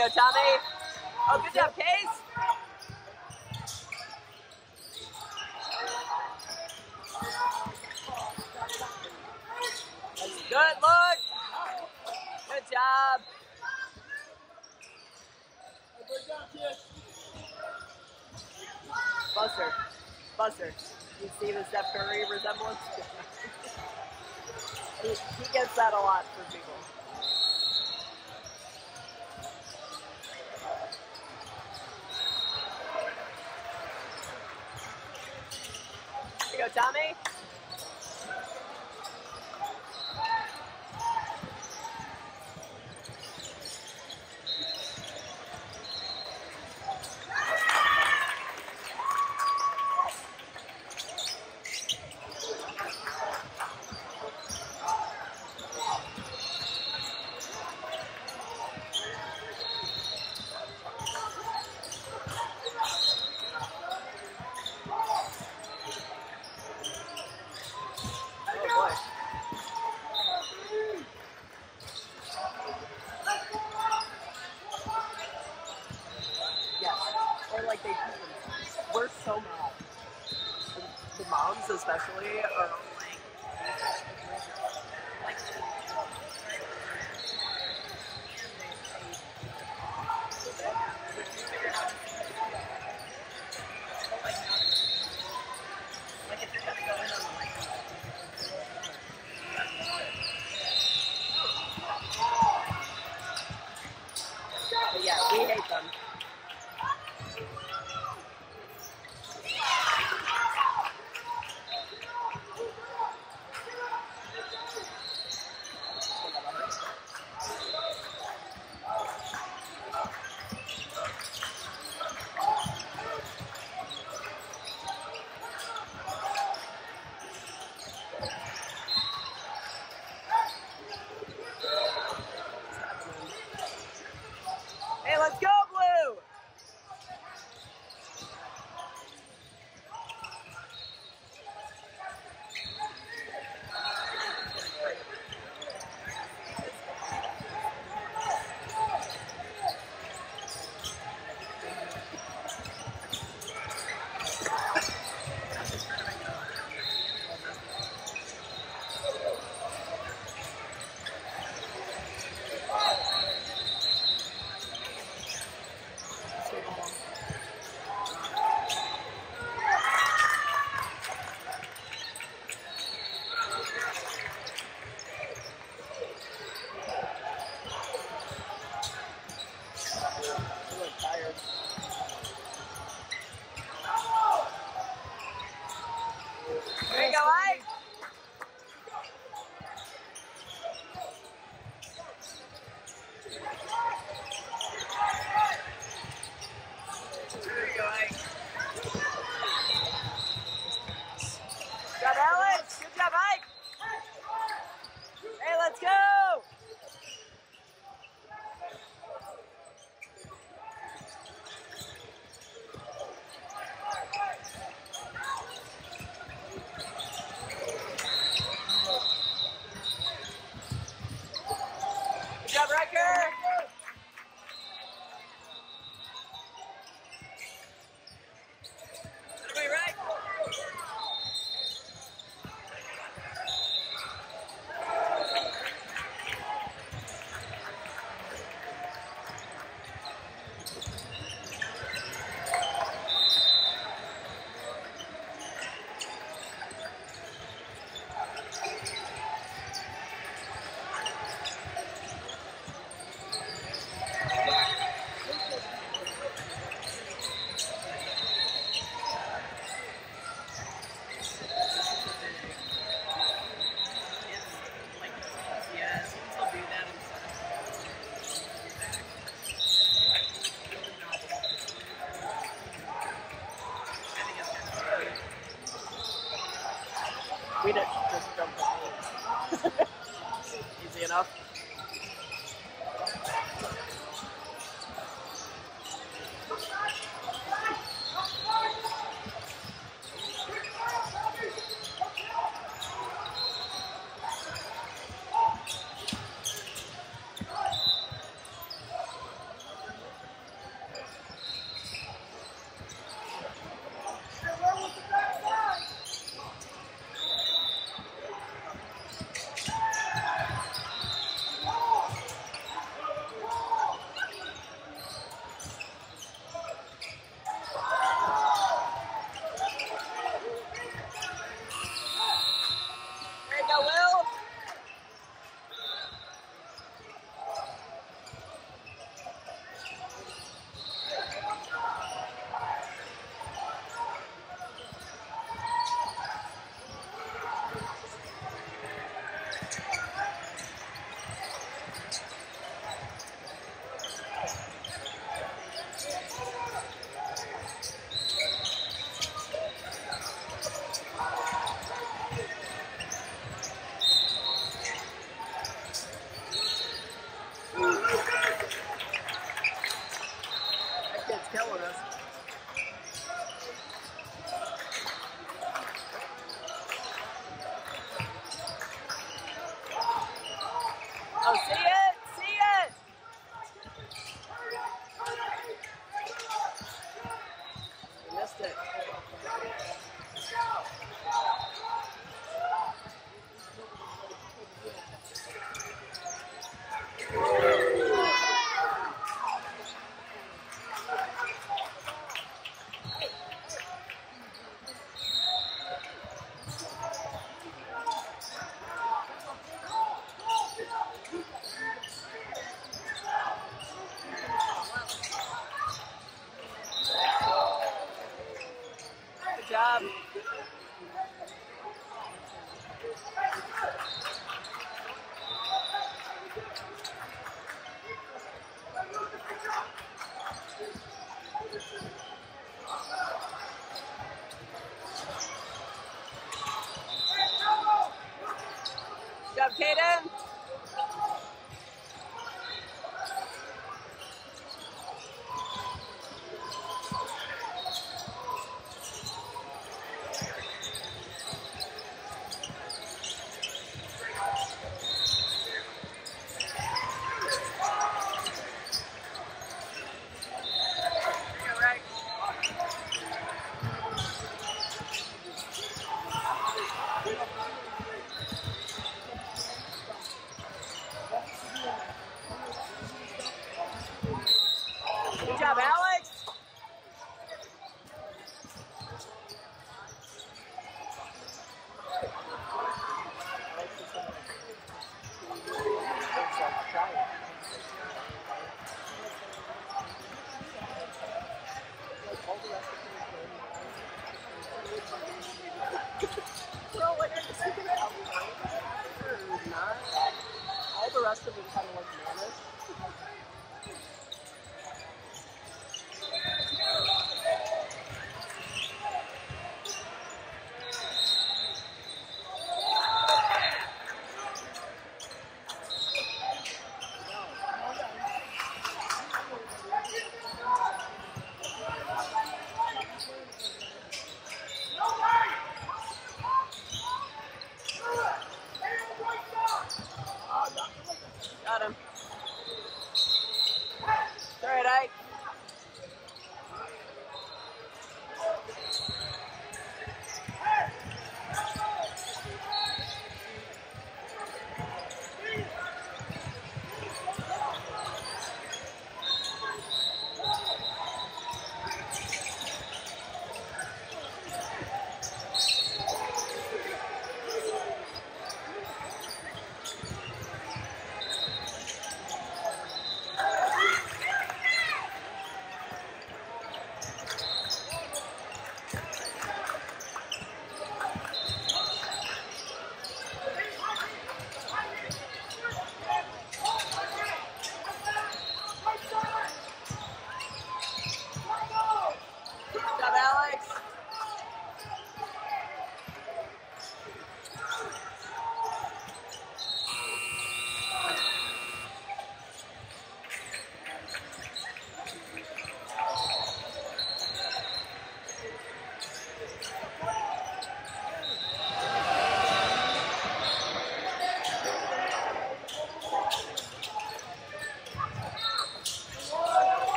go, Tommy. Oh, good job, Case. That's good look. Good job. Curry resemblance. he, he gets that a lot from people. Here you go, Tommy. Oh boy. Yes. Or like they we're so mad. The, the moms especially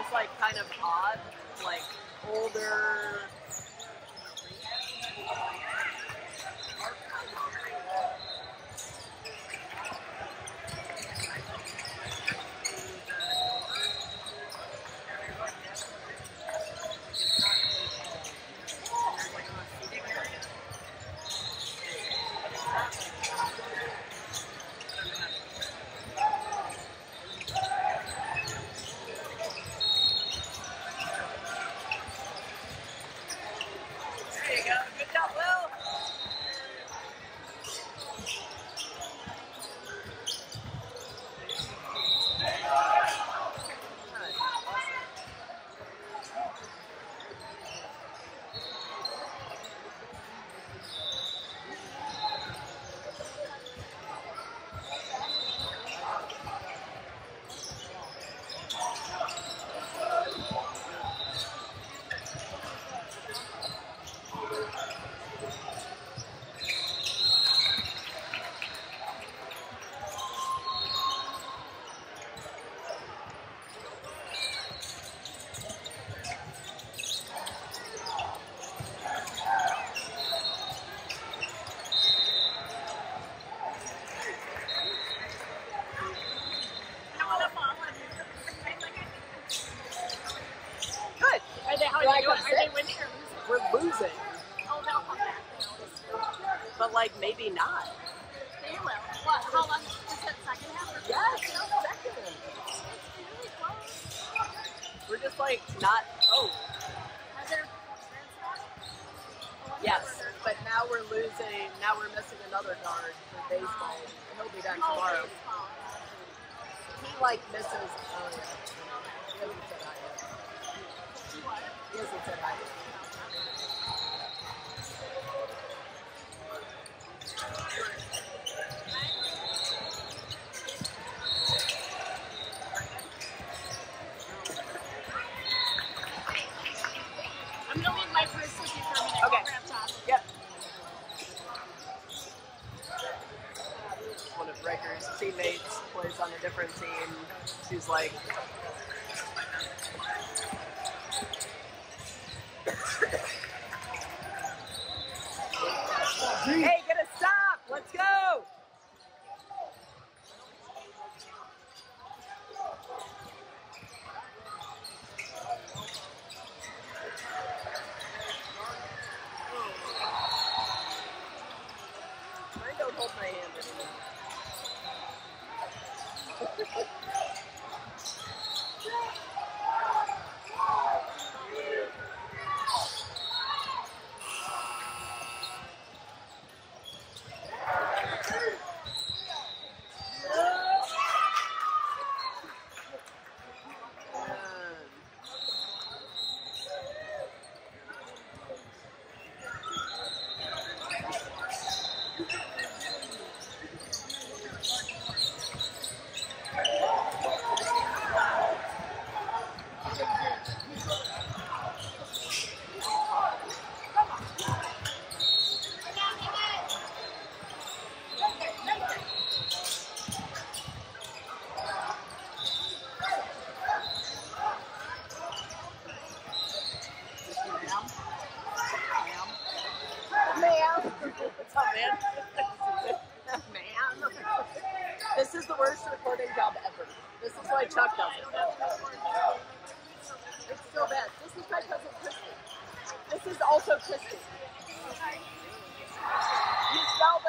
just like kind of odd, like older. not. like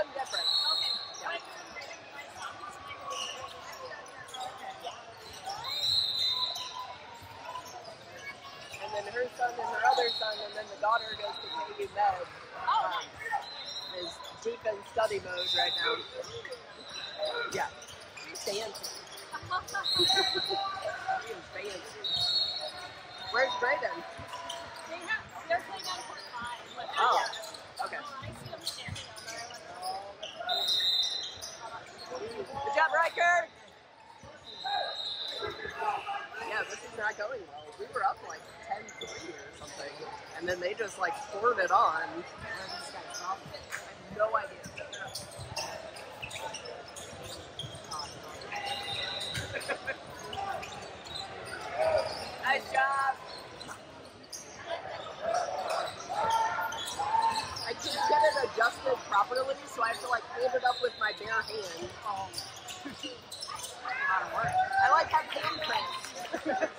And then her son and her other son, and then the daughter goes to KU Med. Oh, deep in study mode right now. Yeah. Dancing. Where's Brayden? we were up like 10 3 or something. And then they just like poured it on. And I just got dropped. I have no idea. nice job. I can't get it adjusted properly, so I have to like hold it up with my bare hand. Oh. I like how hand cramps.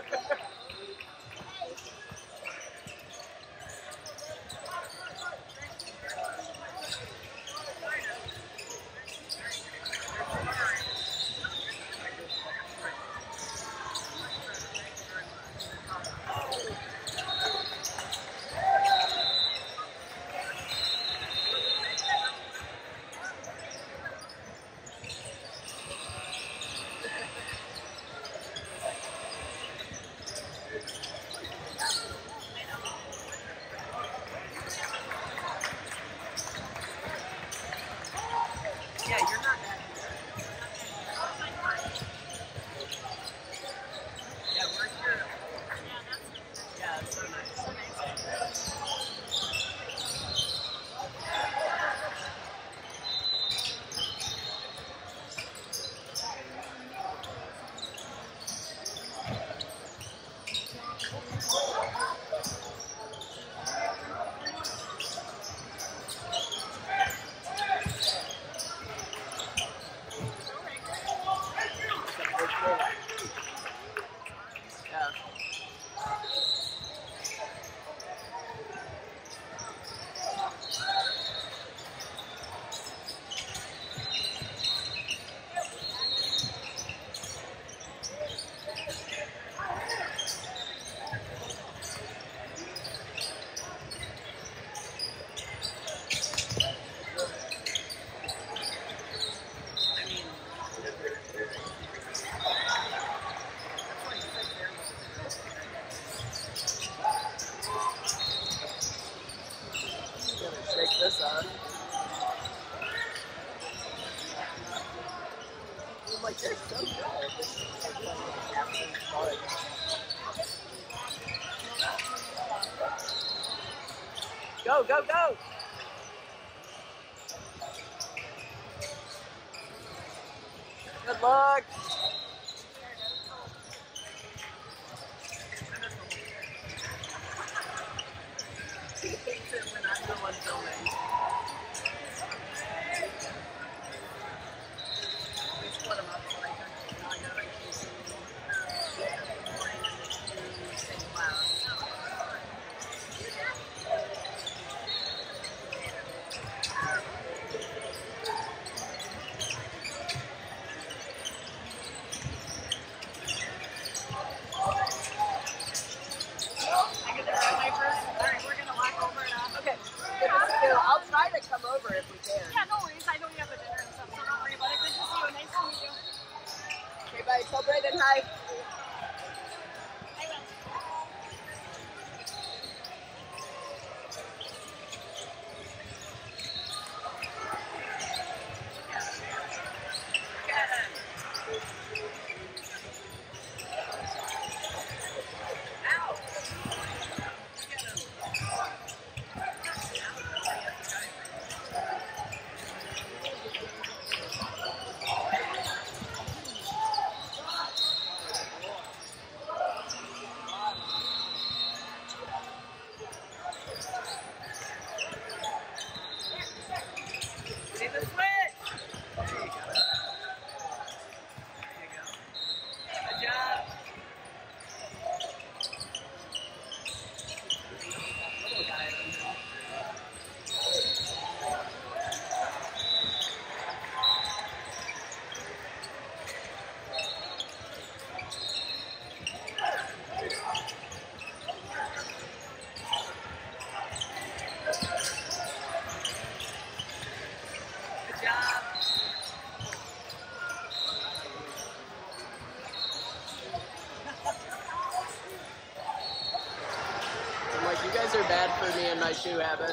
me and my shoe habit.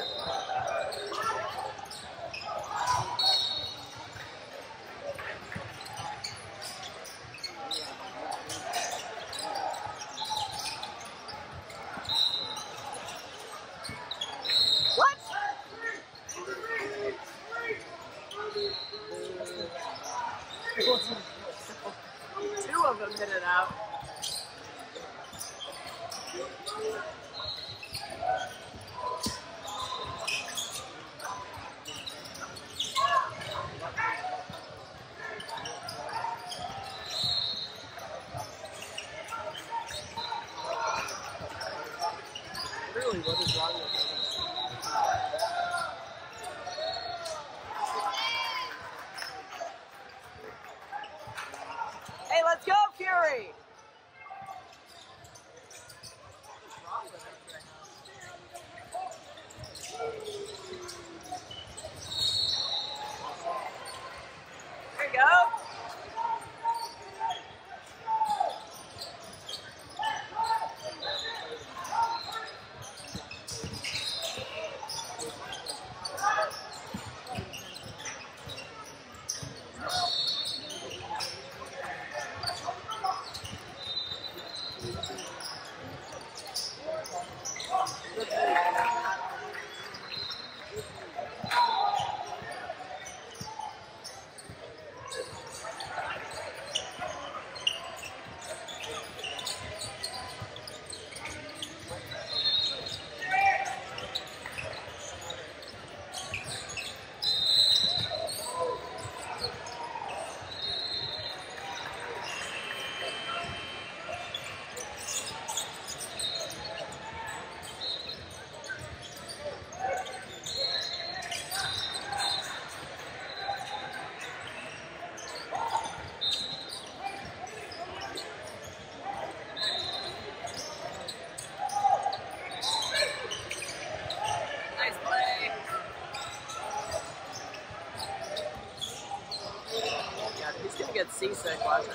Get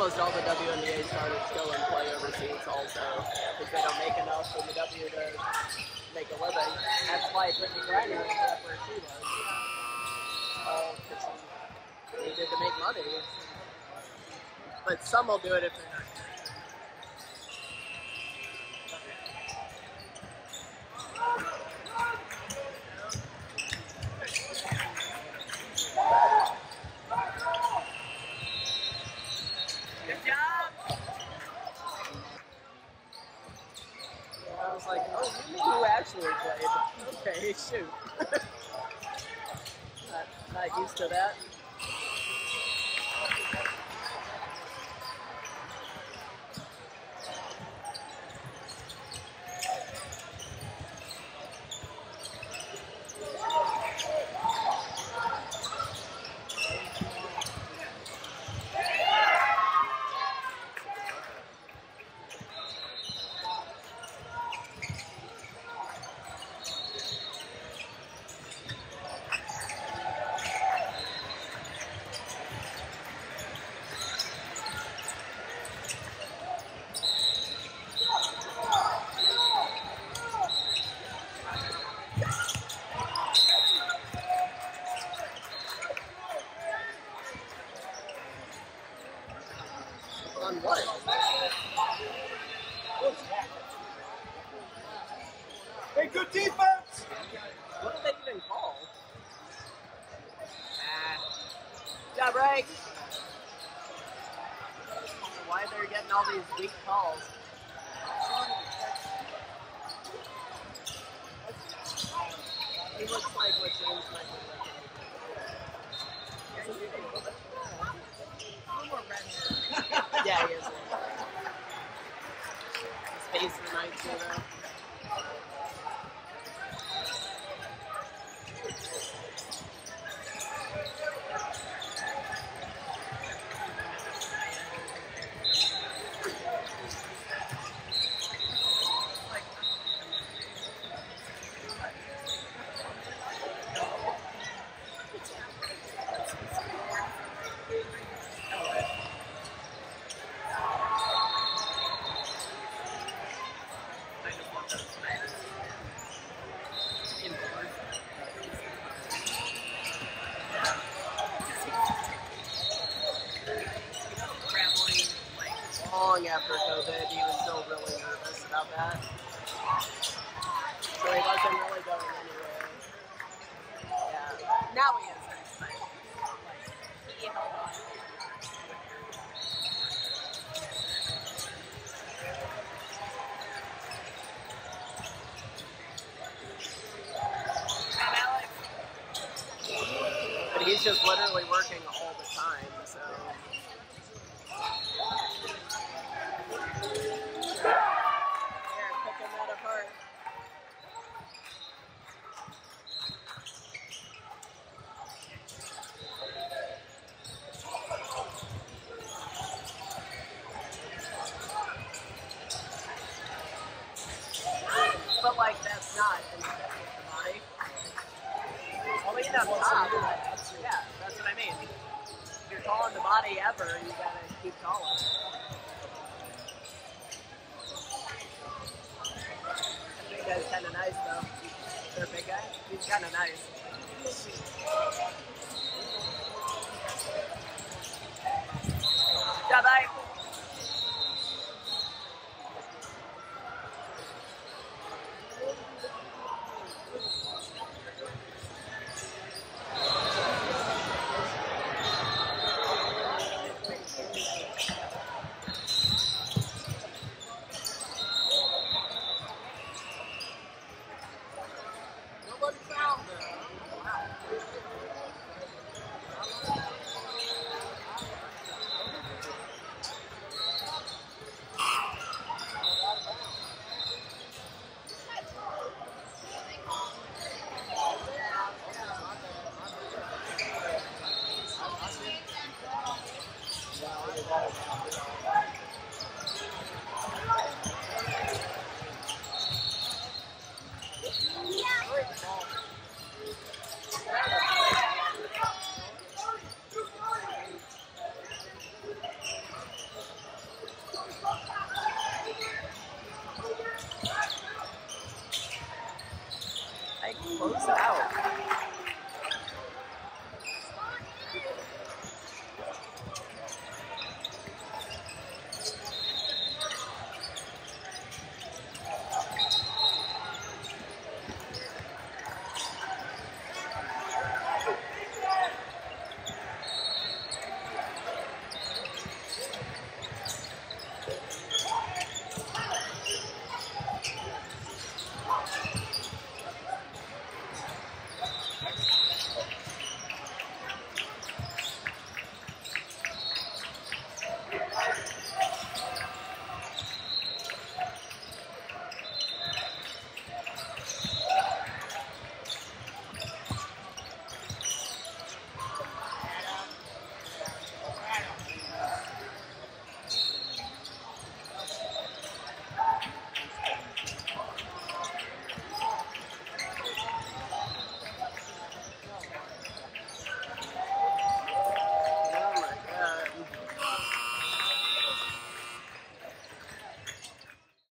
almost all the WNBA starters go and play overseas also because they don't make enough in the W to make a living. That's why Brittney Griner ended up where she was. Uh, needed to make money. But some will do it if after COVID, he was still really nervous about that. So he wasn't really going anywhere. Yeah. Now he is. But, like, he held on. But he's just literally working all the time, so. They're picking that apart. But like that's not infecting the body. Well, maybe not top, yeah, that's what I mean. If you're calling the body ever, you gotta keep calling. That guy's kind of nice, though. They're big guy. He's kind of nice. Yeah, bye.